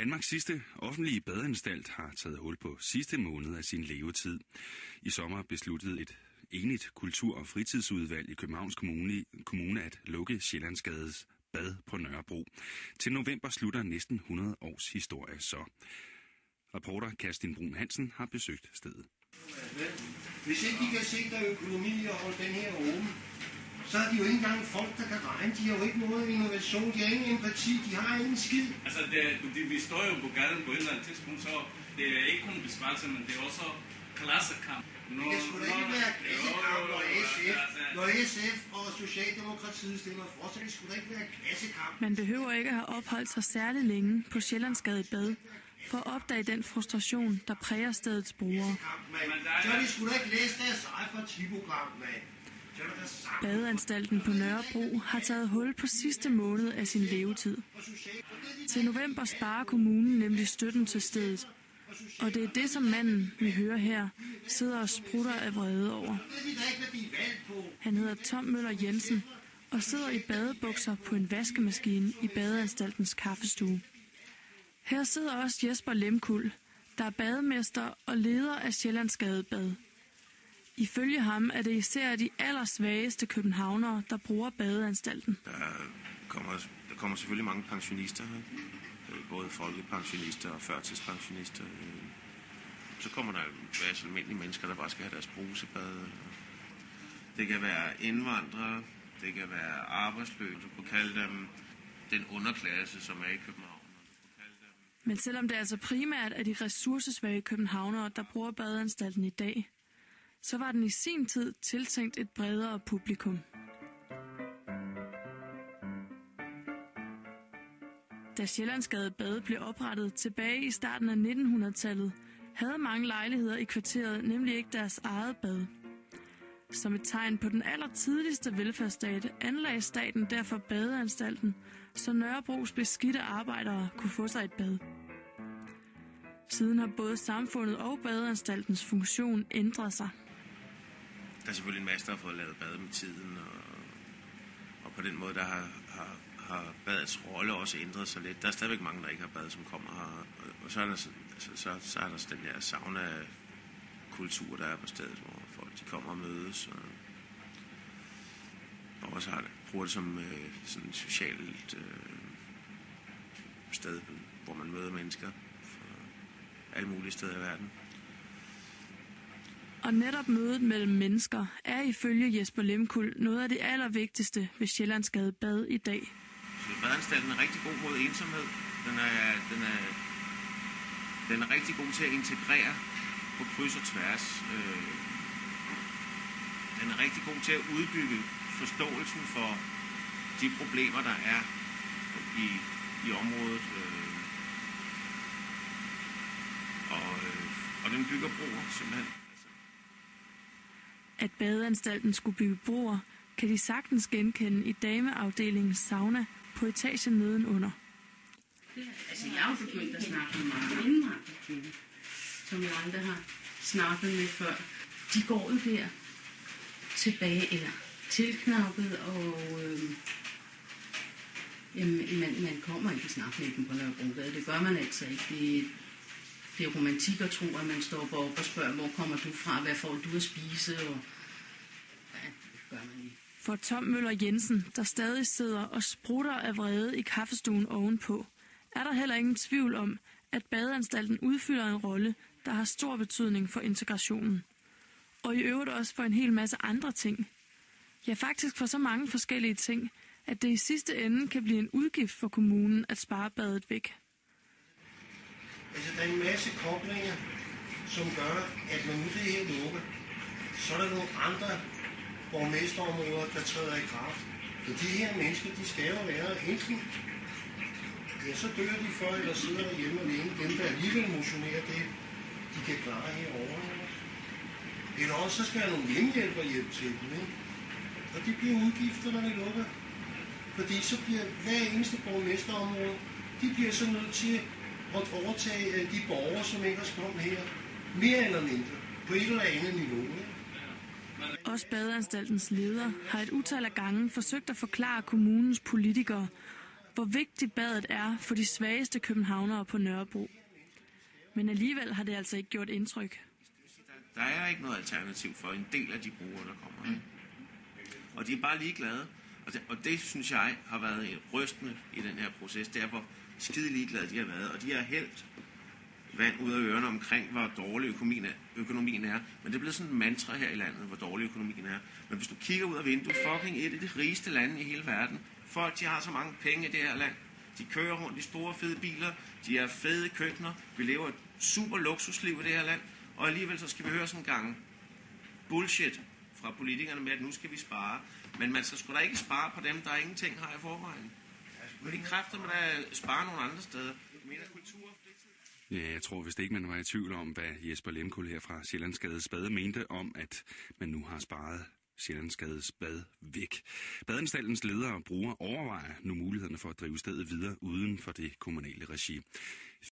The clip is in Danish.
Danmarks sidste offentlige badeanstalt har taget hul på sidste måned af sin levetid. I sommer besluttede et enigt kultur- og fritidsudvalg i Københavns Kommune, kommune at lukke Sjællandsgades bad på Nørrebro. Til november slutter næsten 100 års historie så. Reporter Kerstin Brun Hansen har besøgt stedet. Hvis ikke de kan se, der økonomi og at holde den her åben, så har de jo ikke engang folk, der kan regne. De har jo ikke noget innovation, de har ingen empati, de har ingen skid. Altså, det, det, vi står jo på gaden på et eller andet tidspunkt, så det er ikke kun besparelse, men det er også klassekamp. Det kan sgu da ikke være klassekamp, når SF, når SF og Socialdemokratiet stemmer for, så det sgu da ikke være klassekamp. Man behøver ikke at have opholdt sig særlig længe på Sjællandsgade Bad for at opdage den frustration, der præger stedets brugere. Så har de sgu da ikke læst deres eget partiprogram, mand. Badeanstalten på Nørrebro har taget hul på sidste måned af sin levetid. Til november sparer kommunen nemlig støtten til stedet. Og det er det, som manden, vi hører her, sidder og sprutter af vrede over. Han hedder Tom Møller Jensen og sidder i badebukser på en vaskemaskine i badeanstaltens kaffestue. Her sidder også Jesper Lemkul, der er bademester og leder af Sjællandsgadebad. Bad. Ifølge ham er det især de allersvageste københavnere, der bruger badeanstalten. Der kommer, der kommer selvfølgelig mange pensionister her. Øh, både folkepensionister og førtidspensionister. Øh, så kommer der en masse almindelige mennesker, der bare skal have deres brusebad. Det kan være indvandrere, det kan være arbejdsløse. Du kan kalde dem den underklasse, som er i København. Men selvom det altså primært er de ressourcesvage københavnere, der bruger badeanstalten i dag, så var den i sin tid tiltænkt et bredere publikum. Da Sjællandsgade Bade blev oprettet tilbage i starten af 1900-tallet, havde mange lejligheder i kvarteret nemlig ikke deres eget bad. Som et tegn på den allertidligste velfærdsstat anlagde staten derfor badeanstalten, så Nørrebros beskidte arbejdere kunne få sig et bad. Siden har både samfundet og badeanstaltens funktion ændret sig. Der er selvfølgelig en masse, der har fået lavet bad med tiden, og, og på den måde, der har, har, har badets rolle også ændret sig lidt. Der er stadigvæk mange, der ikke har bad, som kommer her. Og, og så, er der, så, altså, så, så er der den der sauna-kultur, der er på stedet, hvor folk de kommer og mødes. Og, og også har det, bruger det som øh, sådan et socialt øh, sted, hvor man møder mennesker fra alle mulige steder i verden. Og netop mødet mellem mennesker er ifølge Jesper Lemkul noget af det allervigtigste ved Sjællandsgade Bad i dag. Altså, Badanstalten er rigtig god mod ensomhed. Den er, den er, den er rigtig god til at integrere på kryds og tværs. Øh, den er rigtig god til at udbygge forståelsen for de problemer, der er i, i området. Øh, og, øh, og den bygger broer simpelthen. At badeanstalten skulle bygge broer, kan de sagtens genkende i dameafdelingens sauna på etagen nedenunder. Altså, jeg har begyndt at snakke med mange indvandrerkvinder, som jeg aldrig har snakket med før. De går jo der tilbage, eller tilknappet, og øh, jamen, man, man kommer ikke snart med dem på Nørrebrogade. Det gør man altså ikke. Det, det er romantik at tro, at man står op og spørger, hvor kommer du fra, hvad får du at spise, og ja, det gør man ikke. For Tom Møller Jensen, der stadig sidder og sprutter af vrede i kaffestuen ovenpå, er der heller ingen tvivl om, at badeanstalten udfylder en rolle, der har stor betydning for integrationen. Og i øvrigt også for en hel masse andre ting. Ja, faktisk for så mange forskellige ting, at det i sidste ende kan blive en udgift for kommunen at spare badet væk. Altså, der er en masse koblinger, som gør, at når nu det her lukker, så er der nogle andre borgmesterområder, der træder i kraft. For de her mennesker, de skal jo være enten, ja, så dør de før, eller sidder derhjemme alene. Dem, der alligevel motionerer det, de kan klare herovre. Eller også, så skal der nogle hjemmehjælper hjælp til dem, ikke? Og det bliver udgifter, når vi lukker. Fordi så bliver hver eneste borgmesterområde, de bliver så nødt til at overtage de borgere, som ellers kom her, mere eller mindre, på et eller andet niveau. Ikke? Også badeanstaltens leder har et utal af gange forsøgt at forklare kommunens politikere, hvor vigtigt badet er for de svageste københavnere på Nørrebro. Men alligevel har det altså ikke gjort indtryk. Der er ikke noget alternativ for en del af de brugere, der kommer her. Og de er bare ligeglade. Og det, og det synes jeg har været rystende i den her proces. Det er, hvor skide ligeglade de har været. Og de har hældt vand ud af ørerne omkring, hvor dårlig økonomien er, økonomien er. Men det er blevet sådan en mantra her i landet, hvor dårlig økonomien er. Men hvis du kigger ud af vinduet, fucking et af de rigeste lande i hele verden. Folk, de har så mange penge i det her land. De kører rundt i store fede biler. De har fede køkkener. Vi lever et super luksusliv i det her land. Og alligevel så skal vi høre sådan en gang bullshit fra politikerne med, at nu skal vi spare. Men man skal sgu da ikke spare på dem, der ingenting har i forvejen. Men de kræfter man at spare nogle andre steder. Mener kultur. Ja, jeg tror vist ikke, man var i tvivl om, hvad Jesper Lemkul her fra Sjællandsgade Bade mente om, at man nu har sparet Sjællandsgades Bad væk. Badeanstaltens ledere og brugere overvejer nu mulighederne for at drive stedet videre uden for det kommunale regi.